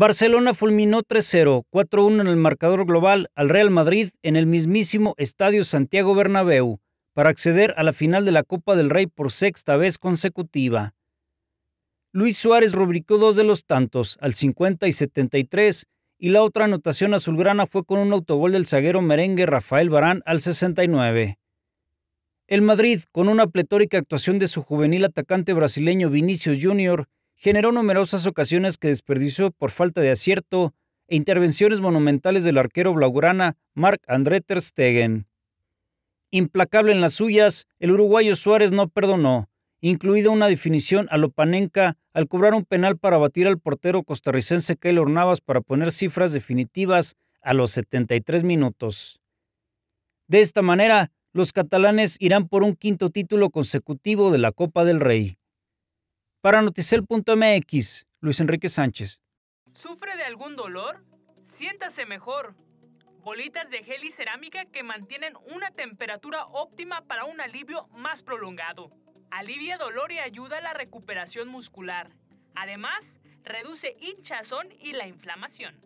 Barcelona fulminó 3-0, 4-1 en el marcador global al Real Madrid en el mismísimo Estadio Santiago Bernabéu para acceder a la final de la Copa del Rey por sexta vez consecutiva. Luis Suárez rubricó dos de los tantos, al 50 y 73, y la otra anotación azulgrana fue con un autogol del zaguero merengue Rafael Barán al 69. El Madrid, con una pletórica actuación de su juvenil atacante brasileño Vinicius Jr., generó numerosas ocasiones que desperdició por falta de acierto e intervenciones monumentales del arquero blaugrana Marc-André Ter Stegen. Implacable en las suyas, el uruguayo Suárez no perdonó, incluida una definición a Lopanenka al cobrar un penal para batir al portero costarricense Keylor Navas para poner cifras definitivas a los 73 minutos. De esta manera, los catalanes irán por un quinto título consecutivo de la Copa del Rey. Para Noticel.mx, Luis Enrique Sánchez. ¿Sufre de algún dolor? Siéntase mejor. Bolitas de gel y cerámica que mantienen una temperatura óptima para un alivio más prolongado. Alivia dolor y ayuda a la recuperación muscular. Además, reduce hinchazón y la inflamación.